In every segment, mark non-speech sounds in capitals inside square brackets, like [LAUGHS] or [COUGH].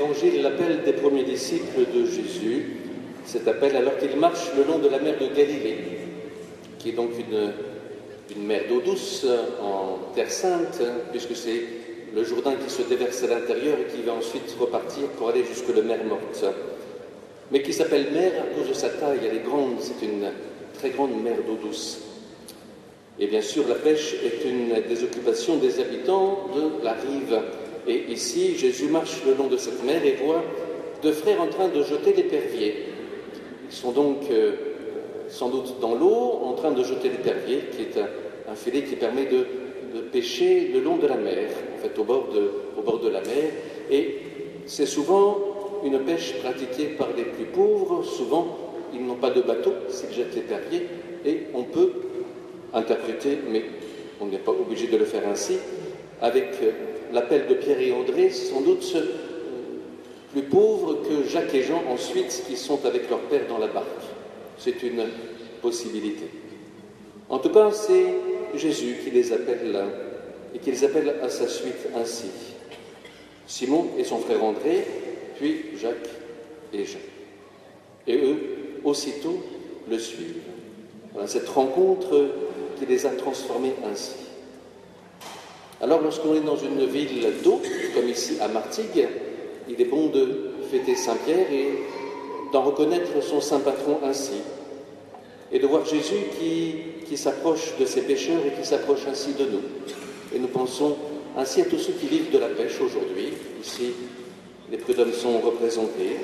l'évangile l'appel des premiers disciples de Jésus, cet appel alors qu'il marche le long de la mer de Galilée, qui est donc une, une mer d'eau douce en Terre Sainte, puisque c'est le Jourdain qui se déverse à l'intérieur et qui va ensuite repartir pour aller jusque la mer morte. Mais qui s'appelle mer à cause de sa taille, elle est grande, c'est une très grande mer d'eau douce. Et bien sûr, la pêche est une des occupations des habitants de la rive. Et ici, Jésus marche le long de cette mer et voit deux frères en train de jeter l'épervier. Ils sont donc euh, sans doute dans l'eau en train de jeter l'épervier, qui est un, filet qui permet de, pêcher le long de la mer, en fait au bord de, au bord de la mer. Et c'est souvent une pêche pratiquée par les plus pauvres. Souvent, ils n'ont pas de bateau s'ils jettent l'épervier. Et on peut interpréter, mais on n'est pas obligé de le faire ainsi, avec euh, l'appel de Pierre et André, sans doute euh, plus pauvres que Jacques et Jean ensuite, qui sont avec leur père dans la barque. C'est une possibilité. En tout cas, c'est Jésus qui les appelle là, et qui les appelle à sa suite ainsi. Simon et son frère André, puis Jacques et Jean. Et eux, aussitôt, le suivent. Cette rencontre qui les a transformés ainsi. Alors, lorsqu'on est dans une ville d'eau, comme ici à Martigues, il est bon de fêter Saint-Pierre et d'en reconnaître son saint patron ainsi, et de voir Jésus qui, s'approche de ces pêcheurs et qui s'approche ainsi de nous. Et nous pensons ainsi à tous ceux qui vivent de la pêche aujourd'hui. Ici, les prud'hommes sont représentés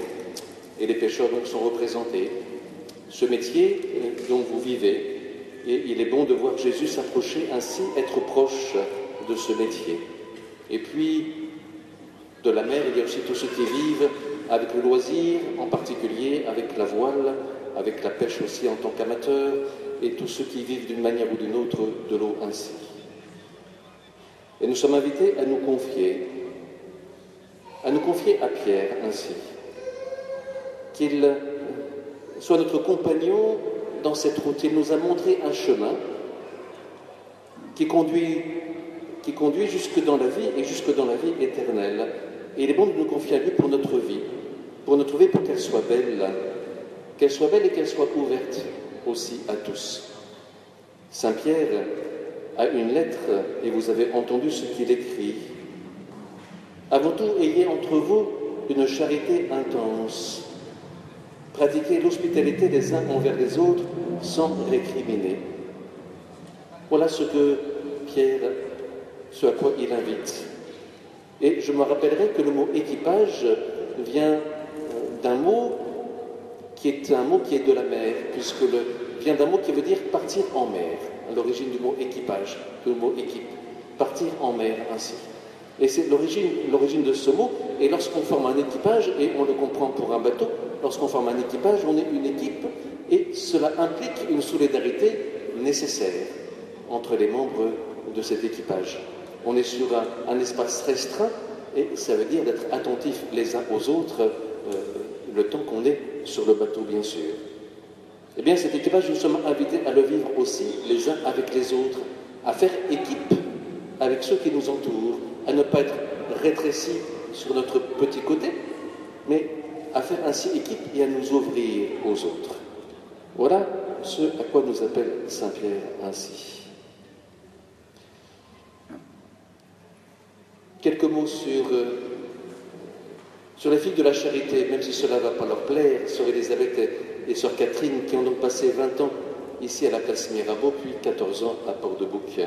et les pêcheurs donc sont représentés. Ce métier dont vous vivez, et il est bon de voir Jésus s'approcher ainsi, être proche de ce métier. Et puis, de la mer, il y a aussi tous ceux qui vivent avec le loisir, en particulier avec la voile, avec la pêche aussi en tant qu'amateur, et tous ceux qui vivent d'une manière ou d'une autre de l'eau ainsi. Et nous sommes invités à nous confier, à nous confier à Pierre ainsi, qu'il soit notre compagnon dans cette route. Il nous a montré un chemin qui conduit, qui conduit jusque dans la vie et jusque dans la vie éternelle. Et il est bon de nous confier à lui pour notre vie, pour notre vie, pour qu'elle soit belle, qu'elle soit belle et qu'elle soit ouverte aussi à tous. Saint Pierre a une lettre et vous avez entendu ce qu'il écrit. Avant tout, ayez entre vous une charité intense pratiquer l'hospitalité des uns envers les autres sans récriminer. Voilà ce que Pierre, ce à quoi il invite. Et je me rappellerai que le mot équipage vient euh, d'un mot qui est un mot qui est de la mer, puisque le vient d'un mot qui veut dire partir en mer, à l'origine du mot équipage, le mot équipe, partir en mer ainsi. Et c'est l'origine de ce mot, et lorsqu'on forme un équipage, et on le comprend pour un bateau, lorsqu'on forme un équipage, on est une équipe et cela implique une solidarité nécessaire entre les membres de cet équipage. On est sur un, espace restreint et ça veut dire d'être attentifs les uns aux autres euh, le temps qu'on est sur le bateau, bien sûr. Eh bien, cet équipage, nous sommes invités à le vivre aussi les uns avec les autres, à faire équipe avec ceux qui nous entourent, à ne pas être rétrécis sur notre petit côté, mais à faire ainsi équipe et à nous ouvrir aux autres. Voilà ce à quoi nous appelle Saint Pierre ainsi. Euh, sur les filles de la charité, même si cela ne va pas leur plaire, sur Elisabeth et, sur Catherine qui ont donc passé 20 ans ici à la place Mirabeau, puis 14 ans à Port-de-Bouc.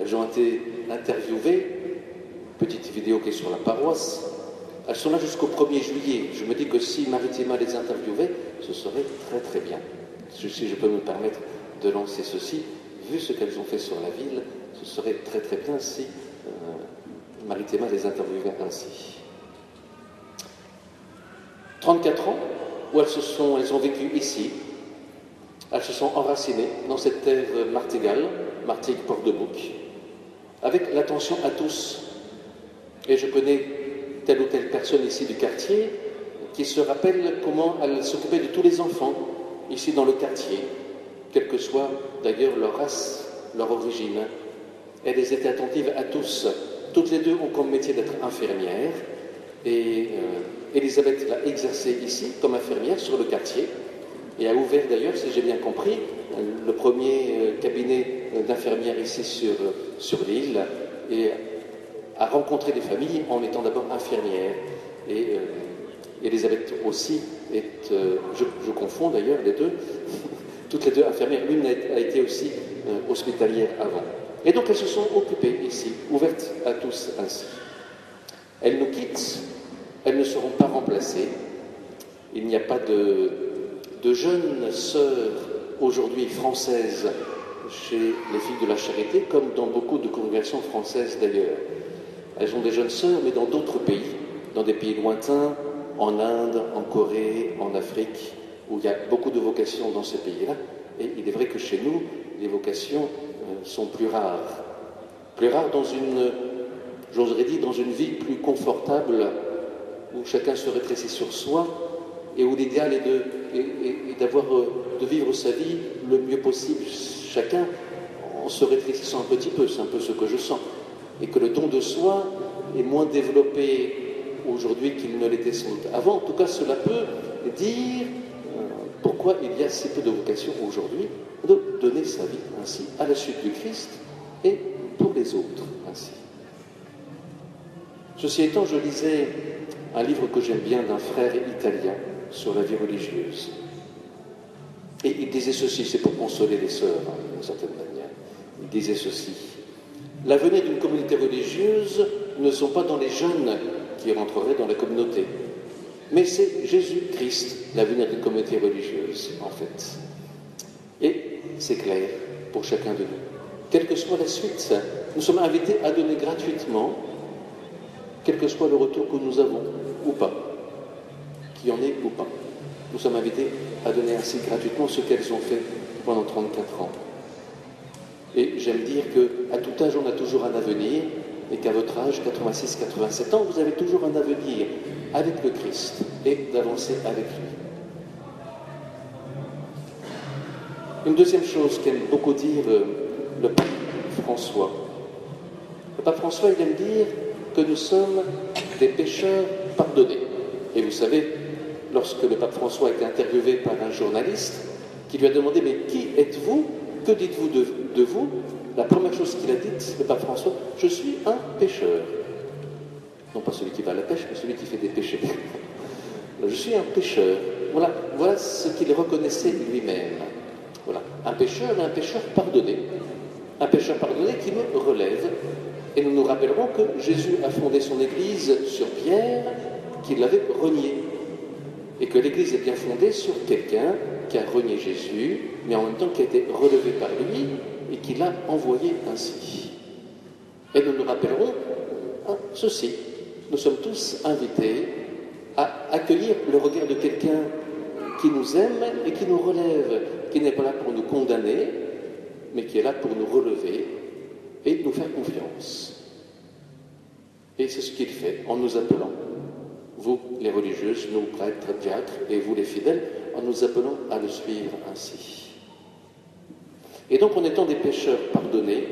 Elles ont été interviewées, petite vidéo qui est sur la paroisse, elles sont là jusqu'au 1er juillet. Je me dis que si Maritima les interviewait, ce serait très très bien. Si je peux me permettre de lancer ceci, vu ce qu'elles ont fait sur la ville, ce serait très très bien si euh, Maritima les interviewait ainsi. 34 ans où elles, se sont, elles ont vécu ici, elles se sont enracinées dans cette terre martigale, Martigues, Port-de-Bouc, avec l'attention à tous. Et je connais telle ou telle personne ici du quartier qui se rappelle comment elle s'occupait de tous les enfants ici dans le quartier, quelle que soit d'ailleurs leur race, leur origine. Elles étaient attentives à tous. Toutes les deux ont comme métier d'être infirmières Et euh, Elisabeth l'a exercé ici comme infirmière sur le quartier et a ouvert d'ailleurs, si j'ai bien compris, le premier euh, cabinet d'infirmière ici sur, sur l'île et a rencontré des familles en étant d'abord infirmière. Et euh, Elisabeth aussi est, je, confonds d'ailleurs les deux, toutes les deux infirmières, l'une a, été aussi hospitalière avant. Et donc elles se sont occupées ici, ouvertes à tous ainsi. Elles nous quittent, elles ne seront pas remplacées. Il n'y a pas de, de jeunes sœurs aujourd'hui françaises chez les filles de la charité, comme dans beaucoup de congrégations françaises d'ailleurs. Elles ont des jeunes sœurs, mais dans d'autres pays, dans des pays lointains, en Inde, en Corée, en Afrique, où il y a beaucoup de vocations dans ces pays-là. Et il est vrai que chez nous, les vocations euh, sont plus rares. Plus rares dans une j'oserais dire, dans une vie plus confortable, où chacun se rétrécit sur soi, et où l'idéal est, d'avoir, euh, de vivre sa vie le mieux possible, chacun en se rétrécissant un petit peu, c'est un peu ce que je sens, et que le don de soi est moins développé aujourd'hui qu'il ne l'était sans doute avant. En tout cas, cela peut dire pourquoi il y a si peu de vocation aujourd'hui de donner sa vie ainsi à la suite du Christ et pour les autres ainsi? Ceci étant, je lisais un livre que j'aime bien d'un frère italien sur la vie religieuse. Et il disait ceci, c'est pour consoler les sœurs, hein, d'une certaine manière. Il disait ceci. L'avenir d'une communauté religieuse ne sont pas dans les jeunes qui rentreraient dans la communauté, mais c'est Jésus-Christ, l'avenir d'une communauté religieuse, en fait. Et c'est clair pour chacun de nous. Quelle que soit la suite, nous sommes invités à donner gratuitement quel que soit le retour que nous avons ou pas, qu'il y en ait ou pas. Nous sommes invités à donner ainsi gratuitement ce qu'elles ont fait pendant 34 ans. Et j'aime dire qu'à tout âge, on a toujours un avenir, et qu'à votre âge, 86-87 ans, vous avez toujours un avenir avec le Christ et d'avancer avec lui. Une deuxième chose qu'aime beaucoup dire euh, le pape François. Le pape François, il aime dire que nous sommes des pécheurs pardonnés. Et vous savez, lorsque le pape François a été interviewé par un journaliste qui lui a demandé Mais qui êtes-vous? Que dites-vous de, vous? La première chose qu'il a dite, le pape François, je suis un pécheur. Non pas celui qui va à la pêche, mais celui qui fait des péchés. [LAUGHS] je suis un pécheur. Voilà, ce qu'il reconnaissait lui-même. Voilà, un pécheur, mais un pécheur pardonné. Un pécheur pardonné qui me relève et nous nous rappellerons que Jésus a fondé son Église sur Pierre, qui l'avait renié. Et que l'Église est bien fondée sur quelqu'un qui a renié Jésus, mais en même temps qui a été relevé par lui et qui l'a envoyé ainsi. Et nous nous rappellerons hein, ceci. Nous sommes tous invités à accueillir le regard de quelqu'un qui nous aime et qui nous relève, qui n'est pas là pour nous condamner, mais qui est là pour nous relever et nous faire confiance. Et c'est ce qu'il fait en nous appelant, vous les religieuses, nous prêtres, diacres, et vous les fidèles, en nous appelant à le suivre ainsi. Et donc en étant des pécheurs pardonnés,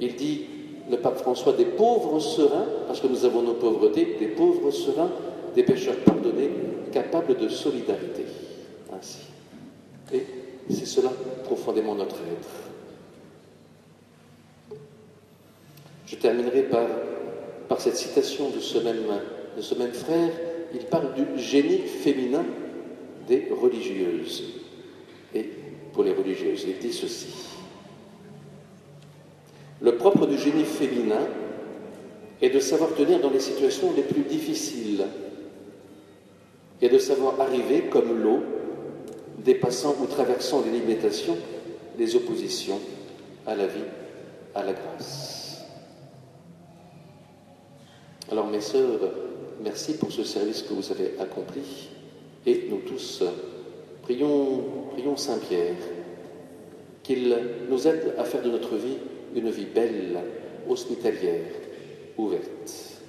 il dit, le pape François, des pauvres sereins, parce que nous avons nos pauvretés, des pauvres sereins, des pécheurs pardonnés, capables de solidarité. Ainsi. Et c'est cela profondément notre être. Je terminerai par, par cette citation de ce, même, de ce même frère. Il parle du génie féminin des religieuses. Et pour les religieuses, il dit ceci. Le propre du génie féminin est de savoir tenir dans les situations les plus difficiles et de savoir arriver comme l'eau, dépassant ou traversant les limitations, les oppositions à la vie, à la grâce. Alors mes sœurs, merci pour ce service que vous avez accompli. Et nous tous, prions, prions Saint-Pierre qu'il nous aide à faire de notre vie une vie belle, hospitalière, ouverte.